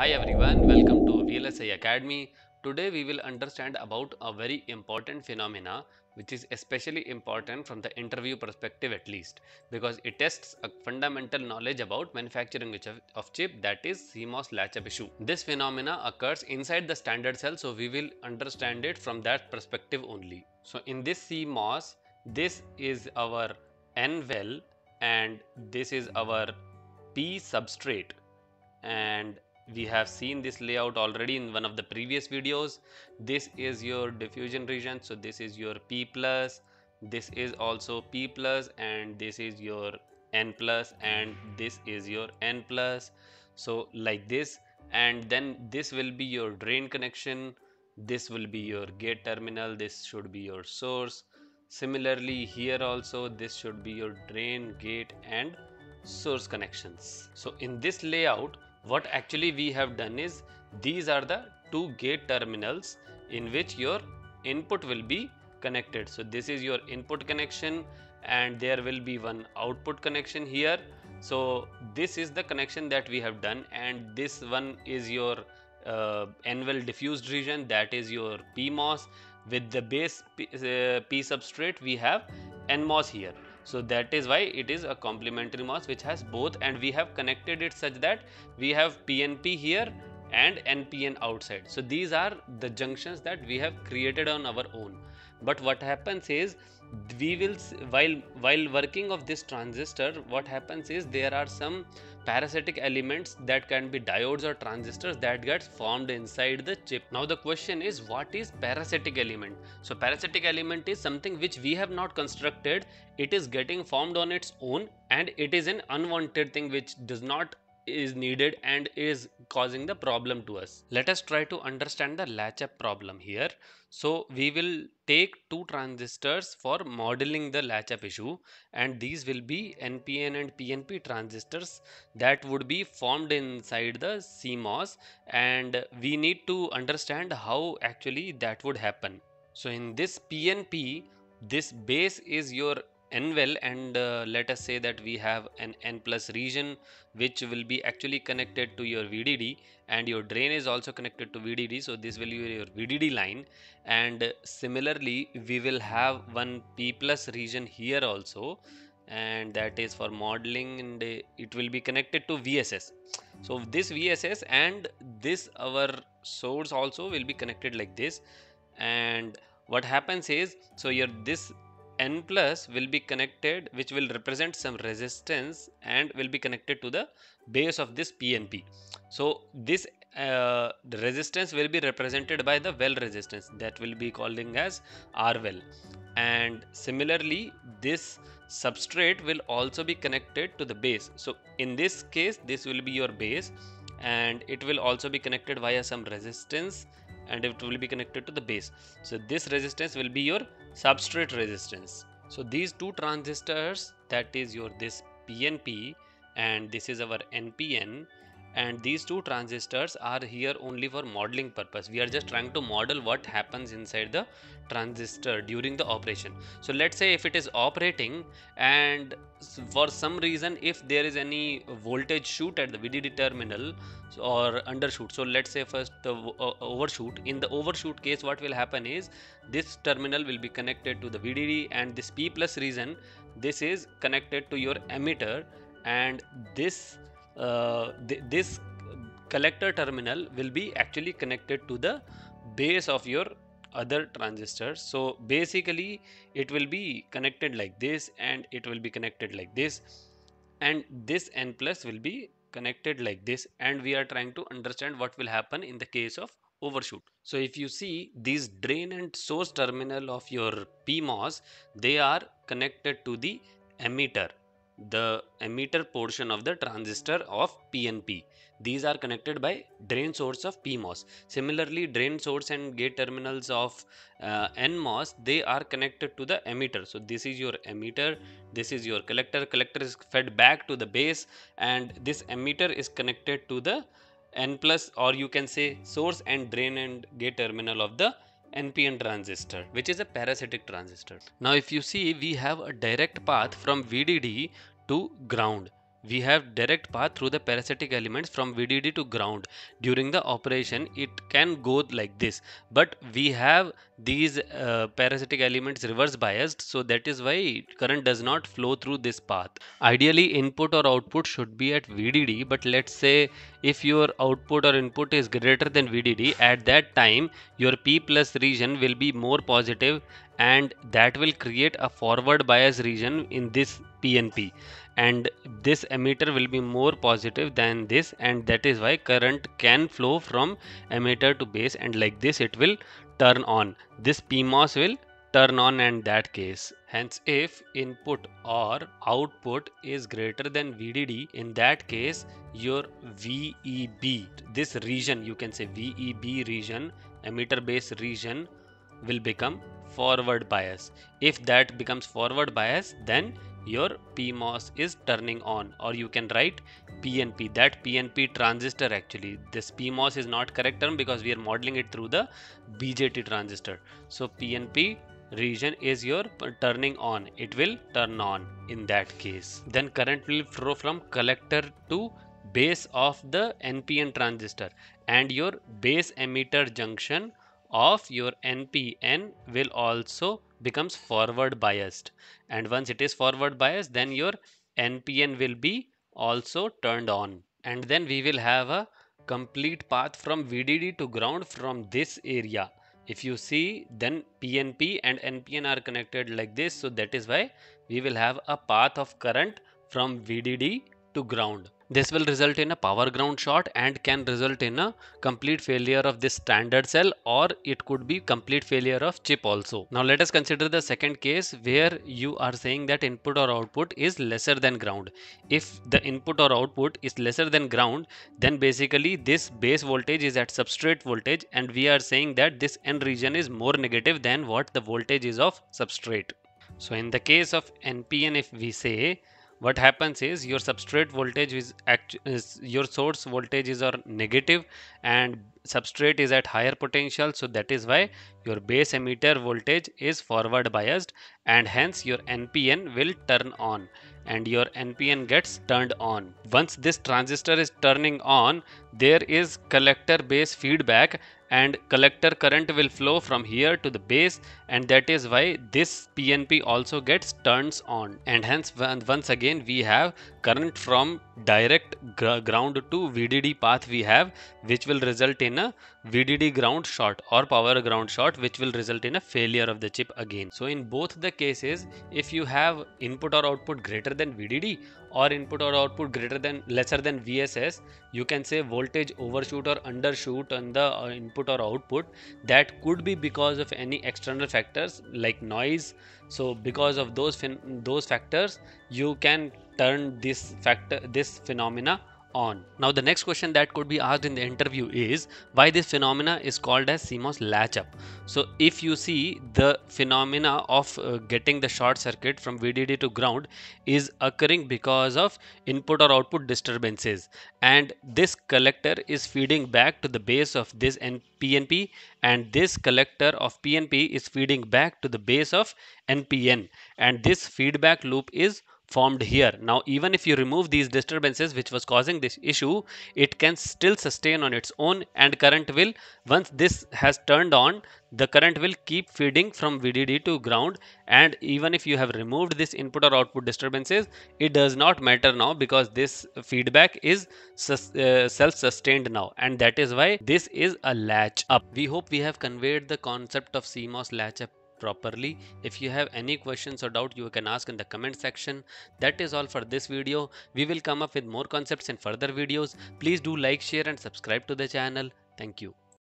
Hi everyone, welcome to VLSI Academy. Today we will understand about a very important phenomena which is especially important from the interview perspective at least because it tests a fundamental knowledge about manufacturing of chip that is CMOS latch-up issue. This phenomena occurs inside the standard cell so we will understand it from that perspective only. So in this CMOS, this is our N well and this is our P substrate and we have seen this layout already in one of the previous videos. This is your diffusion region so this is your p plus this is also p plus and this is your n plus and this is your n plus. So like this and then this will be your drain connection this will be your gate terminal this should be your source. Similarly here also this should be your drain gate and source connections. So in this layout what actually we have done is these are the two gate terminals in which your input will be connected. So this is your input connection and there will be one output connection here. So this is the connection that we have done and this one is your uh, N-well diffused region that is your PMOS with the base P, uh, P substrate we have NMOS here so that is why it is a complementary MOS which has both and we have connected it such that we have PNP here and NPN outside. So these are the junctions that we have created on our own. But what happens is we will while while working of this transistor what happens is there are some parasitic elements that can be diodes or transistors that gets formed inside the chip now the question is what is parasitic element so parasitic element is something which we have not constructed it is getting formed on its own and it is an unwanted thing which does not is needed and is causing the problem to us. Let us try to understand the latch up problem here. So we will take two transistors for modeling the latch up issue and these will be NPN and PNP transistors that would be formed inside the CMOS and we need to understand how actually that would happen. So in this PNP this base is your n well and uh, let us say that we have an n plus region which will be actually connected to your VDD and your drain is also connected to VDD so this will be your VDD line. And similarly we will have one P plus region here also and that is for modeling and it will be connected to VSS so this VSS and this our source also will be connected like this. And what happens is so your this n plus will be connected which will represent some resistance and will be connected to the base of this PNP. So this uh, resistance will be represented by the well resistance that will be calling as R well and similarly this substrate will also be connected to the base. So in this case this will be your base and it will also be connected via some resistance and it will be connected to the base. So this resistance will be your substrate resistance. So these two transistors that is your this PNP and this is our NPN and these two transistors are here only for modeling purpose. We are just trying to model what happens inside the transistor during the operation. So let's say if it is operating and for some reason if there is any voltage shoot at the VDD terminal or undershoot. So let's say first the overshoot. In the overshoot case what will happen is this terminal will be connected to the VDD and this P plus region this is connected to your emitter and this Uh, th this collector terminal will be actually connected to the base of your other transistors so basically it will be connected like this and it will be connected like this and this n plus will be connected like this and we are trying to understand what will happen in the case of overshoot. So if you see these drain and source terminal of your PMOS they are connected to the emitter the emitter portion of the transistor of PNP. These are connected by drain source of PMOS. Similarly, drain source and gate terminals of uh, NMOS, they are connected to the emitter. So this is your emitter, this is your collector. Collector is fed back to the base and this emitter is connected to the N plus or you can say source and drain and gate terminal of the NPN transistor which is a parasitic transistor. Now if you see we have a direct path from VDD to ground we have direct path through the parasitic elements from VDD to ground. During the operation, it can go like this, but we have these uh, parasitic elements reverse biased, so that is why current does not flow through this path. Ideally, input or output should be at VDD, but let's say if your output or input is greater than VDD, at that time your P plus region will be more positive and that will create a forward bias region in this PNP and this emitter will be more positive than this and that is why current can flow from emitter to base and like this it will turn on. This PMOS will turn on in that case. Hence if input or output is greater than VDD in that case your VEB this region you can say VEB region emitter base region will become forward bias. If that becomes forward bias then your PMOS is turning on or you can write PNP that PNP transistor actually. This PMOS is not correct term because we are modeling it through the BJT transistor. So PNP region is your turning on. It will turn on in that case. Then current will flow from collector to base of the NPN transistor and your base emitter junction of your NPN will also becomes forward biased. And once it is forward biased then your NPN will be also turned on. And then we will have a complete path from VDD to ground from this area. If you see then PNP and NPN are connected like this. So that is why we will have a path of current from VDD to ground this will result in a power ground short and can result in a complete failure of this standard cell or it could be complete failure of chip also. Now let us consider the second case where you are saying that input or output is lesser than ground. If the input or output is lesser than ground then basically this base voltage is at substrate voltage and we are saying that this N region is more negative than what the voltage is of substrate. So in the case of NPN if we say what happens is your substrate voltage is, is your source voltage is or negative and substrate is at higher potential so that is why your base emitter voltage is forward biased and hence your NPN will turn on and your NPN gets turned on. Once this transistor is turning on, there is collector base feedback and collector current will flow from here to the base and that is why this PNP also gets turns on and hence once again we have current from direct gr ground to VDD path we have which will result in a VDD ground short or power ground short which will result in a failure of the chip again. So in both the cases if you have input or output greater than VDD or input or output greater than lesser than VSS you can say voltage overshoot or undershoot on the uh, input or output. That could be because of any external factors like noise. So because of those those factors you can turn this factor this phenomena on. Now the next question that could be asked in the interview is why this phenomena is called as CMOS latch up. So if you see the phenomena of uh, getting the short circuit from VDD to ground is occurring because of input or output disturbances and this collector is feeding back to the base of this PNP and this collector of PNP is feeding back to the base of NPN and this feedback loop is formed here. Now even if you remove these disturbances which was causing this issue, it can still sustain on its own and current will, once this has turned on, the current will keep feeding from VDD to ground and even if you have removed this input or output disturbances, it does not matter now because this feedback is uh, self-sustained now and that is why this is a latch up. We hope we have conveyed the concept of CMOS latch up properly. If you have any questions or doubt you can ask in the comment section. That is all for this video. We will come up with more concepts in further videos. Please do like share and subscribe to the channel. Thank you